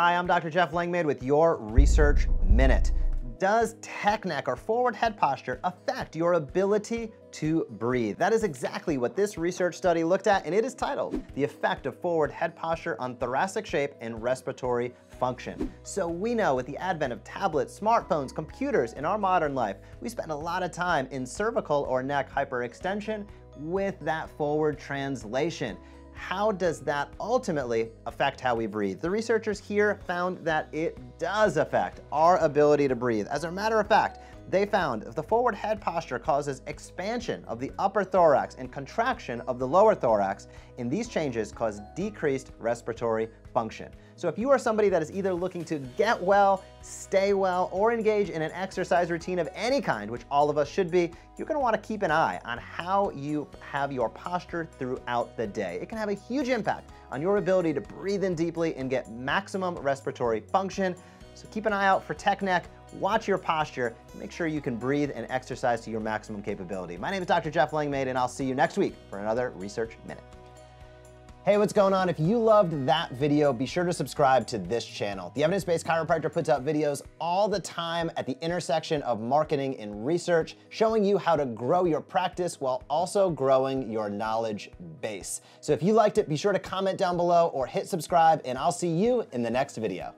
Hi, I'm Dr. Jeff Langmaid with your Research Minute. Does tech neck or forward head posture affect your ability to breathe? That is exactly what this research study looked at, and it is titled The Effect of Forward Head Posture on Thoracic Shape and Respiratory Function. So we know with the advent of tablets, smartphones, computers in our modern life, we spend a lot of time in cervical or neck hyperextension with that forward translation how does that ultimately affect how we breathe? The researchers here found that it does affect our ability to breathe. As a matter of fact, they found if the forward head posture causes expansion of the upper thorax and contraction of the lower thorax, and these changes cause decreased respiratory function. So if you are somebody that is either looking to get well, stay well, or engage in an exercise routine of any kind, which all of us should be, you're gonna wanna keep an eye on how you have your posture throughout the day. It can have a huge impact on your ability to breathe in deeply and get maximum respiratory function. So keep an eye out for tech neck, watch your posture, make sure you can breathe and exercise to your maximum capability. My name is Dr. Jeff Langmaid, and I'll see you next week for another Research Minute. Hey, what's going on? If you loved that video, be sure to subscribe to this channel. The Evidence Based Chiropractor puts out videos all the time at the intersection of marketing and research, showing you how to grow your practice while also growing your knowledge base. So if you liked it, be sure to comment down below or hit subscribe, and I'll see you in the next video.